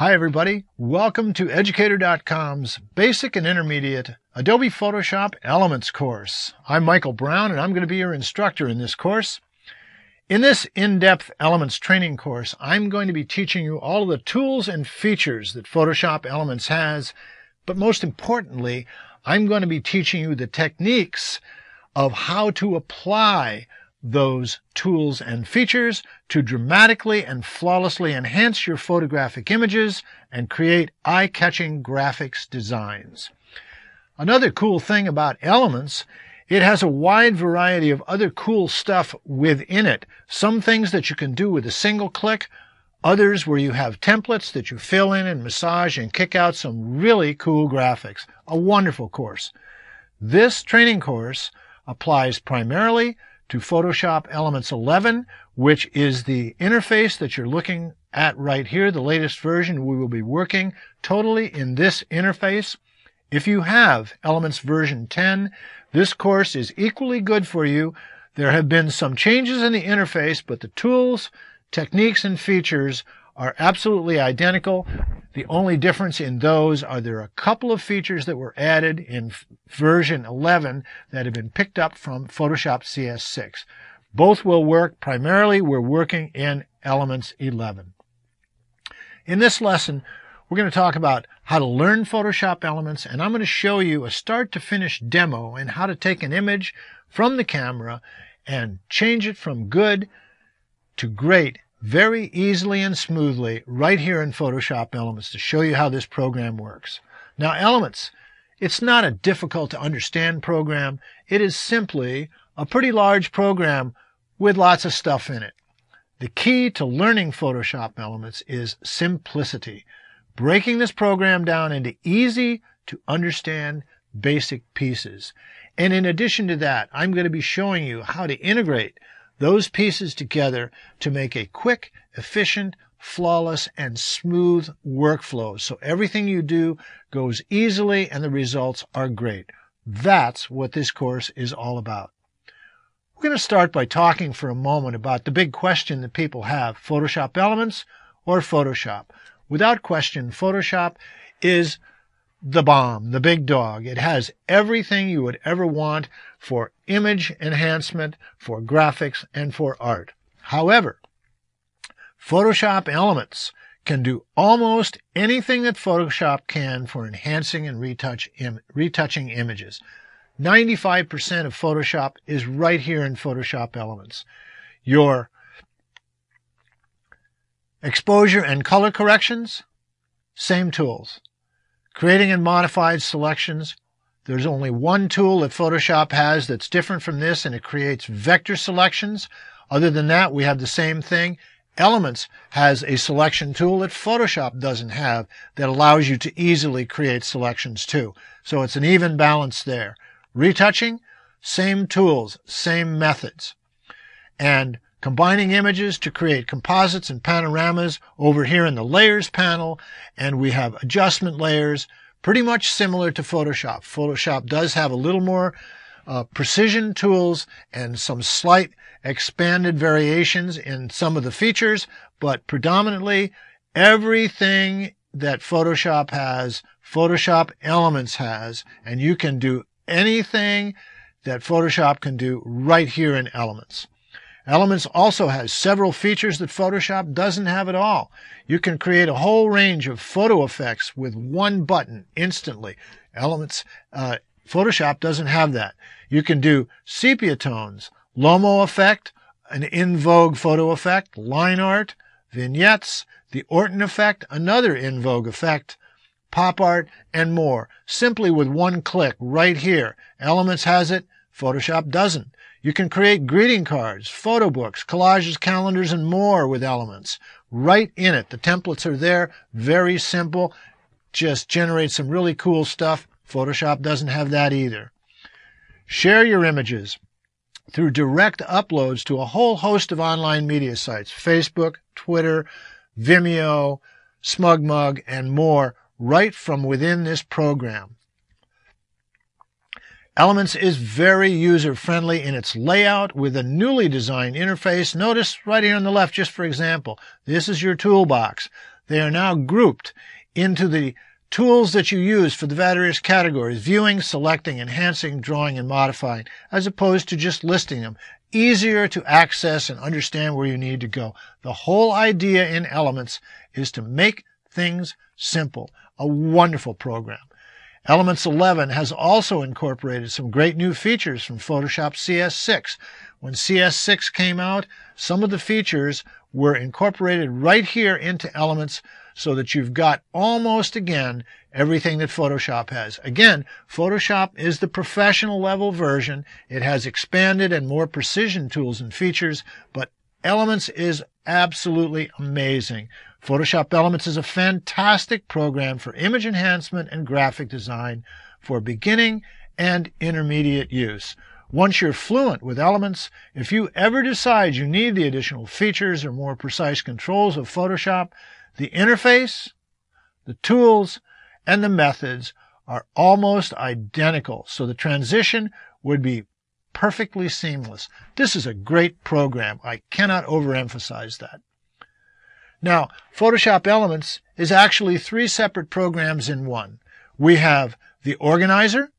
Hi everybody, welcome to Educator.com's Basic and Intermediate Adobe Photoshop Elements course. I'm Michael Brown and I'm going to be your instructor in this course. In this in-depth Elements training course, I'm going to be teaching you all of the tools and features that Photoshop Elements has, but most importantly, I'm going to be teaching you the techniques of how to apply those tools and features to dramatically and flawlessly enhance your photographic images and create eye-catching graphics designs. Another cool thing about Elements, it has a wide variety of other cool stuff within it. Some things that you can do with a single click, others where you have templates that you fill in and massage and kick out some really cool graphics. A wonderful course. This training course applies primarily to Photoshop Elements 11, which is the interface that you're looking at right here, the latest version. We will be working totally in this interface. If you have Elements version 10, this course is equally good for you. There have been some changes in the interface, but the tools, techniques, and features are absolutely identical. The only difference in those are there are a couple of features that were added in version 11 that have been picked up from Photoshop CS6. Both will work. Primarily, we're working in Elements 11. In this lesson, we're going to talk about how to learn Photoshop Elements, and I'm going to show you a start to finish demo and how to take an image from the camera and change it from good to great very easily and smoothly right here in Photoshop Elements to show you how this program works. Now Elements, it's not a difficult to understand program. It is simply a pretty large program with lots of stuff in it. The key to learning Photoshop Elements is simplicity. Breaking this program down into easy to understand basic pieces. And in addition to that, I'm going to be showing you how to integrate those pieces together to make a quick, efficient, flawless, and smooth workflow. So everything you do goes easily and the results are great. That's what this course is all about. We're going to start by talking for a moment about the big question that people have, Photoshop Elements or Photoshop. Without question, Photoshop is the bomb, the big dog. It has everything you would ever want for image enhancement, for graphics, and for art. However, Photoshop Elements can do almost anything that Photoshop can for enhancing and retouch Im- retouching images. 95% of Photoshop is right here in Photoshop Elements. Your exposure and color corrections, same tools. Creating and modified selections. There's only one tool that Photoshop has that's different from this and it creates vector selections. Other than that, we have the same thing. Elements has a selection tool that Photoshop doesn't have that allows you to easily create selections too. So it's an even balance there. Retouching, same tools, same methods. And combining images to create composites and panoramas over here in the layers panel. And we have adjustment layers, pretty much similar to Photoshop. Photoshop does have a little more uh, precision tools and some slight expanded variations in some of the features, but predominantly everything that Photoshop has, Photoshop Elements has, and you can do anything that Photoshop can do right here in Elements. Elements also has several features that Photoshop doesn't have at all. You can create a whole range of photo effects with one button instantly. Elements, uh, Photoshop doesn't have that. You can do sepia tones, Lomo effect, an in vogue photo effect, line art, vignettes, the Orton effect, another in vogue effect, pop art, and more, simply with one click right here. Elements has it, Photoshop doesn't. You can create greeting cards, photo books, collages, calendars, and more with elements right in it. The templates are there. Very simple. Just generate some really cool stuff. Photoshop doesn't have that either. Share your images through direct uploads to a whole host of online media sites, Facebook, Twitter, Vimeo, SmugMug, and more right from within this program. Elements is very user friendly in its layout with a newly designed interface. Notice right here on the left, just for example, this is your toolbox. They are now grouped into the tools that you use for the various categories, viewing, selecting, enhancing, drawing, and modifying, as opposed to just listing them. Easier to access and understand where you need to go. The whole idea in Elements is to make things simple. A wonderful program. Elements 11 has also incorporated some great new features from Photoshop CS6. When CS6 came out, some of the features were incorporated right here into Elements so that you've got almost again everything that Photoshop has. Again, Photoshop is the professional level version. It has expanded and more precision tools and features, but Elements is absolutely amazing. Photoshop Elements is a fantastic program for image enhancement and graphic design for beginning and intermediate use. Once you're fluent with Elements, if you ever decide you need the additional features or more precise controls of Photoshop, the interface, the tools, and the methods are almost identical, so the transition would be perfectly seamless. This is a great program. I cannot overemphasize that. Now, Photoshop Elements is actually three separate programs in one. We have the organizer,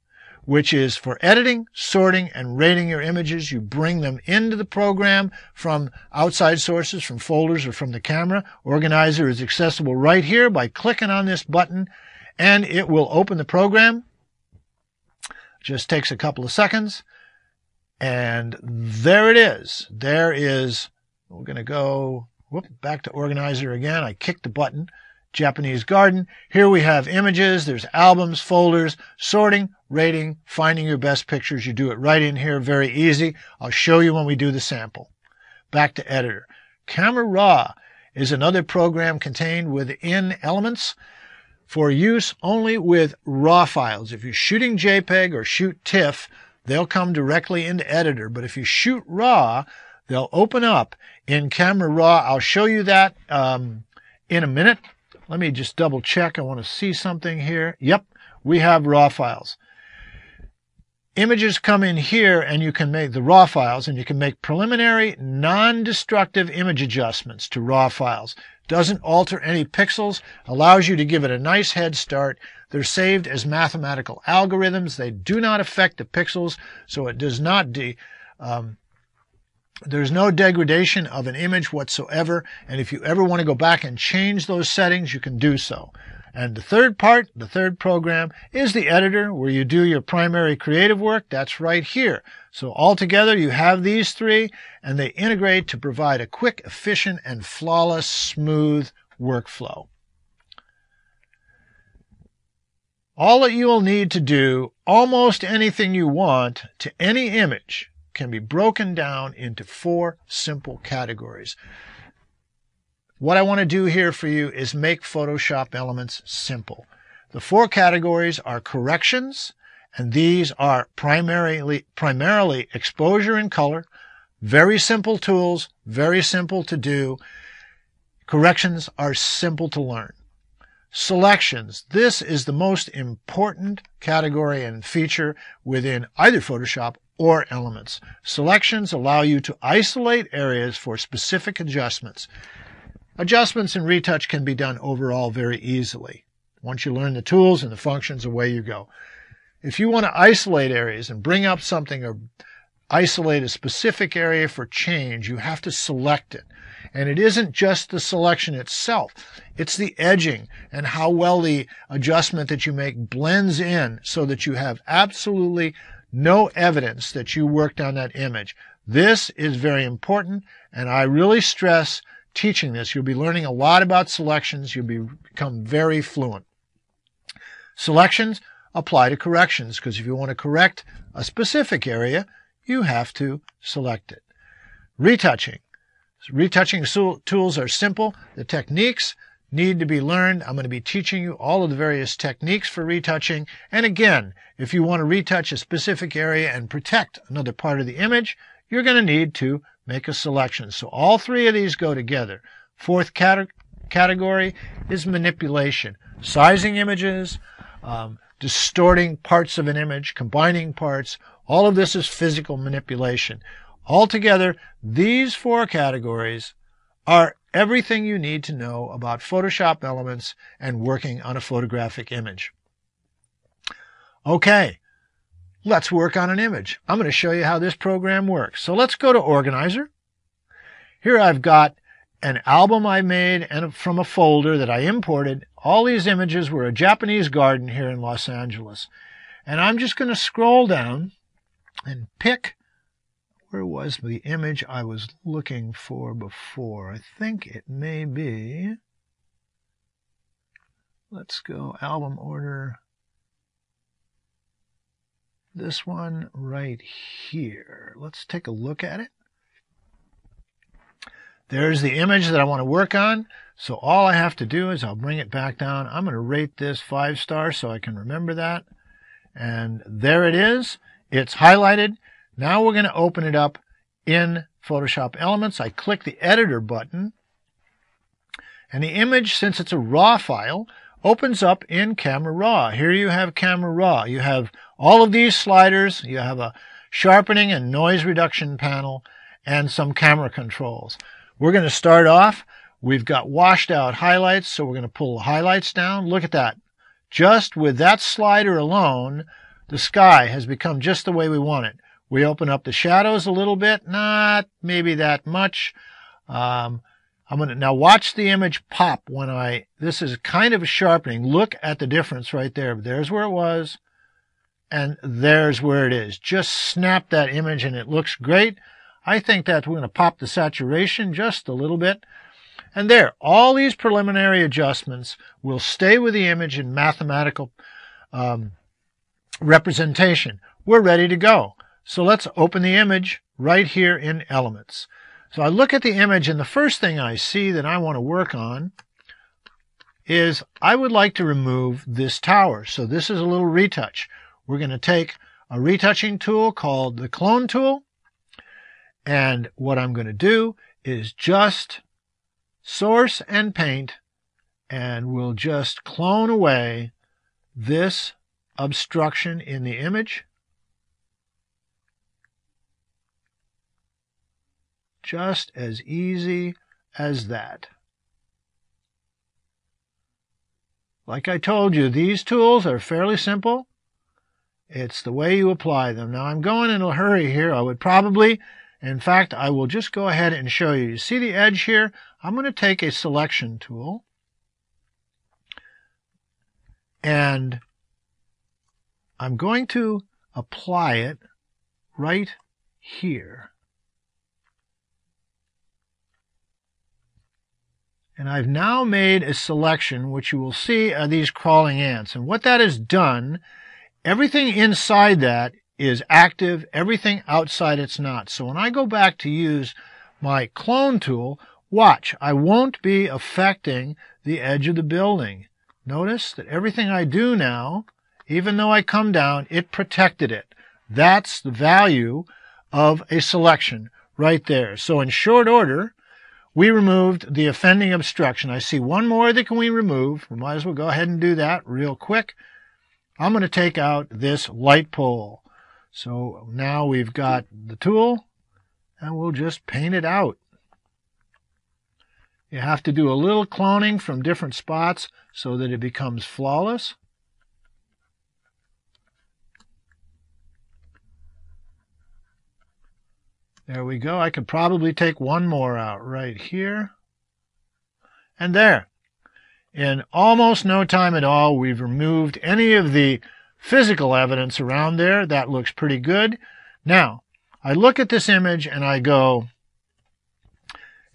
which is for editing, sorting, and rating your images. You bring them into the program from outside sources, from folders, or from the camera. Organizer is accessible right here by clicking on this button, and it will open the program. Just takes a couple of seconds. And there it is. There is, we're going to go whoop, back to organizer again. I kicked the button. Japanese garden. Here we have images. There's albums, folders, sorting, rating, finding your best pictures. You do it right in here. Very easy. I'll show you when we do the sample. Back to editor. Camera Raw is another program contained within Elements for use only with RAW files. If you're shooting JPEG or shoot TIFF, they'll come directly into editor. But if you shoot RAW, they'll open up in Camera Raw. I'll show you that um, in a minute. Let me just double check. I want to see something here. Yep, we have RAW files. Images come in here and you can make the RAW files and you can make preliminary non-destructive image adjustments to RAW files. Doesn't alter any pixels, allows you to give it a nice head start. They're saved as mathematical algorithms. They do not affect the pixels, so it does not de, um, there's no degradation of an image whatsoever. And if you ever want to go back and change those settings, you can do so. And the third part, the third program, is the editor where you do your primary creative work. That's right here. So altogether, you have these three and they integrate to provide a quick, efficient, and flawless, smooth workflow. All that you will need to do almost anything you want to any image can be broken down into four simple categories. What I want to do here for you is make Photoshop elements simple. The four categories are corrections, and these are primarily, primarily exposure and color. Very simple tools, very simple to do. Corrections are simple to learn. Selections. This is the most important category and feature within either Photoshop or Elements. Selections allow you to isolate areas for specific adjustments. Adjustments in retouch can be done overall very easily. Once you learn the tools and the functions, away you go. If you want to isolate areas and bring up something or isolate a specific area for change, you have to select it. And it isn't just the selection itself. It's the edging and how well the adjustment that you make blends in so that you have absolutely no evidence that you worked on that image. This is very important and I really stress teaching this. You'll be learning a lot about selections. You'll be, become very fluent. Selections apply to corrections because if you want to correct a specific area, you have to select it. Retouching. Retouching tools are simple. The techniques need to be learned. I'm going to be teaching you all of the various techniques for retouching. And again, if you want to retouch a specific area and protect another part of the image, you're going to need to make a selection. So all three of these go together. Fourth cate category is manipulation. Sizing images, um, distorting parts of an image, combining parts. All of this is physical manipulation. Altogether, these four categories are everything you need to know about Photoshop elements and working on a photographic image. Okay, let's work on an image. I'm going to show you how this program works. So let's go to Organizer. Here I've got an album I made and from a folder that I imported. All these images were a Japanese garden here in Los Angeles. And I'm just going to scroll down and pick where was the image I was looking for before? I think it may be. Let's go album order. This one right here. Let's take a look at it. There's the image that I want to work on. So all I have to do is I'll bring it back down. I'm going to rate this five stars so I can remember that. And there it is. It's highlighted. Now we're going to open it up in Photoshop Elements. I click the Editor button. And the image, since it's a RAW file, opens up in Camera Raw. Here you have Camera Raw. You have all of these sliders. You have a sharpening and noise reduction panel and some camera controls. We're going to start off. We've got washed out highlights, so we're going to pull the highlights down. Look at that. Just with that slider alone, the sky has become just the way we want it. We open up the shadows a little bit, not maybe that much. Um, I'm going to now watch the image pop when I, this is kind of a sharpening. Look at the difference right there. There's where it was and there's where it is. Just snap that image and it looks great. I think that we're going to pop the saturation just a little bit. And there, all these preliminary adjustments will stay with the image in mathematical um, representation. We're ready to go. So let's open the image right here in Elements. So I look at the image and the first thing I see that I want to work on is I would like to remove this tower. So this is a little retouch. We're going to take a retouching tool called the clone tool. And what I'm going to do is just source and paint and we'll just clone away this obstruction in the image. Just as easy as that. Like I told you, these tools are fairly simple. It's the way you apply them. Now I'm going in a hurry here. I would probably, in fact, I will just go ahead and show you. You see the edge here? I'm going to take a selection tool and I'm going to apply it right here. And I've now made a selection, which you will see are these crawling ants. And what that has done, everything inside that is active, everything outside it's not. So when I go back to use my clone tool, watch, I won't be affecting the edge of the building. Notice that everything I do now, even though I come down, it protected it. That's the value of a selection right there. So in short order, we removed the offending obstruction. I see one more that can we remove. We might as well go ahead and do that real quick. I'm going to take out this light pole. So now we've got the tool and we'll just paint it out. You have to do a little cloning from different spots so that it becomes flawless. There we go. I could probably take one more out right here. And there. In almost no time at all, we've removed any of the physical evidence around there. That looks pretty good. Now, I look at this image and I go,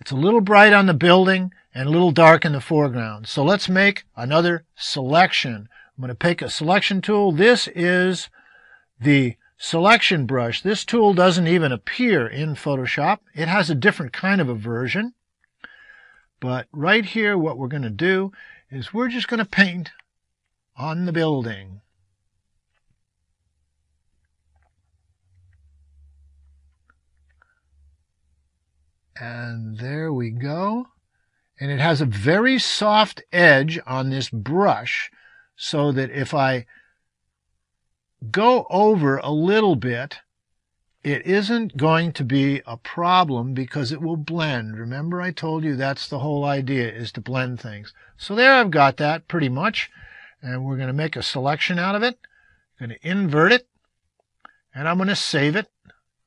it's a little bright on the building and a little dark in the foreground. So let's make another selection. I'm going to pick a selection tool. This is the selection brush. This tool doesn't even appear in Photoshop. It has a different kind of a version. But right here, what we're going to do is we're just going to paint on the building. And there we go. And it has a very soft edge on this brush so that if I go over a little bit, it isn't going to be a problem because it will blend. Remember I told you that's the whole idea is to blend things. So there I've got that pretty much. And we're going to make a selection out of it. I'm going to invert it. And I'm going to save it.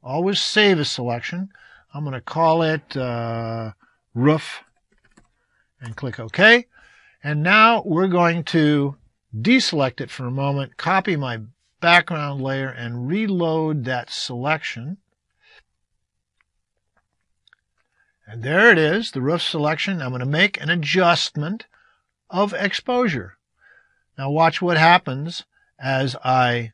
Always save a selection. I'm going to call it uh, roof and click OK. And now we're going to deselect it for a moment, copy my background layer and reload that selection. And there it is, the roof selection. I'm going to make an adjustment of exposure. Now watch what happens as I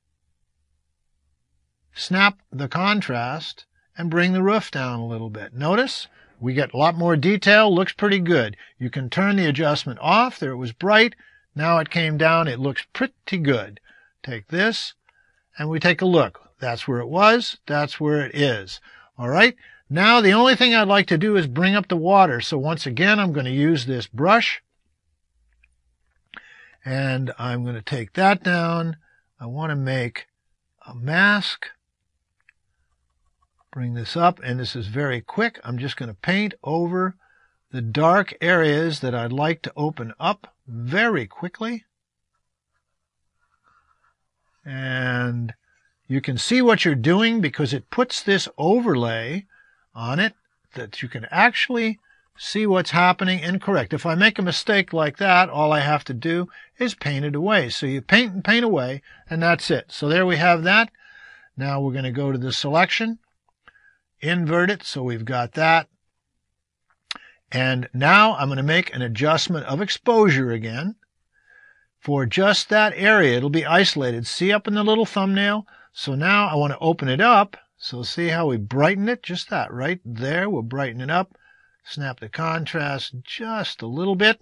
snap the contrast and bring the roof down a little bit. Notice we get a lot more detail, looks pretty good. You can turn the adjustment off. There it was bright. Now it came down. It looks pretty good. Take this and we take a look. That's where it was. That's where it is. All right. Now the only thing I'd like to do is bring up the water. So once again, I'm going to use this brush and I'm going to take that down. I want to make a mask. Bring this up and this is very quick. I'm just going to paint over the dark areas that I'd like to open up very quickly. And you can see what you're doing because it puts this overlay on it that you can actually see what's happening and correct. If I make a mistake like that, all I have to do is paint it away. So you paint and paint away, and that's it. So there we have that. Now we're going to go to the selection, invert it, so we've got that. And now I'm going to make an adjustment of exposure again for just that area. It'll be isolated. See up in the little thumbnail? So now I want to open it up. So see how we brighten it? Just that right there. We'll brighten it up. Snap the contrast just a little bit.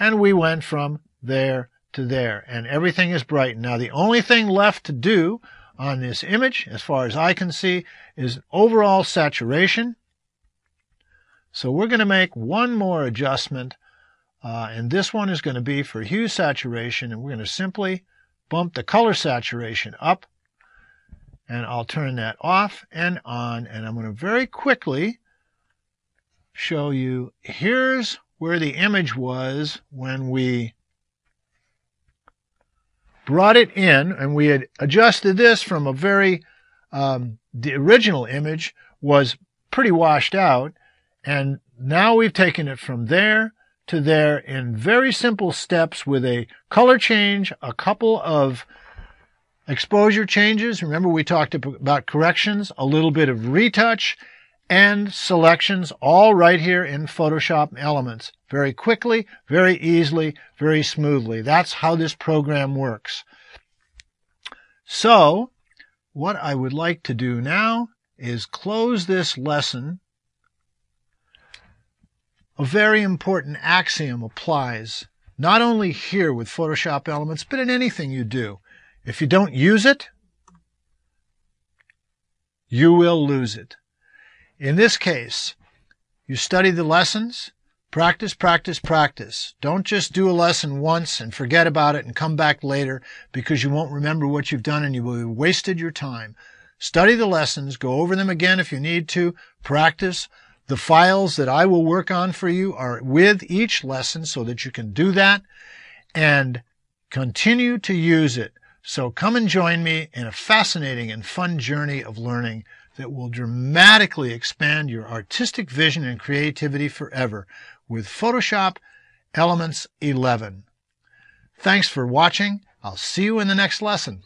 And we went from there to there. And everything is brightened. Now the only thing left to do on this image, as far as I can see, is overall saturation. So we're going to make one more adjustment uh, and this one is going to be for hue saturation, and we're going to simply bump the color saturation up. And I'll turn that off and on, and I'm going to very quickly show you, here's where the image was when we brought it in, and we had adjusted this from a very, um, the original image was pretty washed out, and now we've taken it from there to there in very simple steps with a color change, a couple of exposure changes. Remember we talked about corrections, a little bit of retouch, and selections all right here in Photoshop Elements. Very quickly, very easily, very smoothly. That's how this program works. So, what I would like to do now is close this lesson a very important axiom applies not only here with Photoshop Elements, but in anything you do. If you don't use it, you will lose it. In this case, you study the lessons, practice, practice, practice. Don't just do a lesson once and forget about it and come back later because you won't remember what you've done and you will have wasted your time. Study the lessons, go over them again if you need to, practice, the files that I will work on for you are with each lesson so that you can do that and continue to use it. So come and join me in a fascinating and fun journey of learning that will dramatically expand your artistic vision and creativity forever with Photoshop Elements 11. Thanks for watching. I'll see you in the next lesson.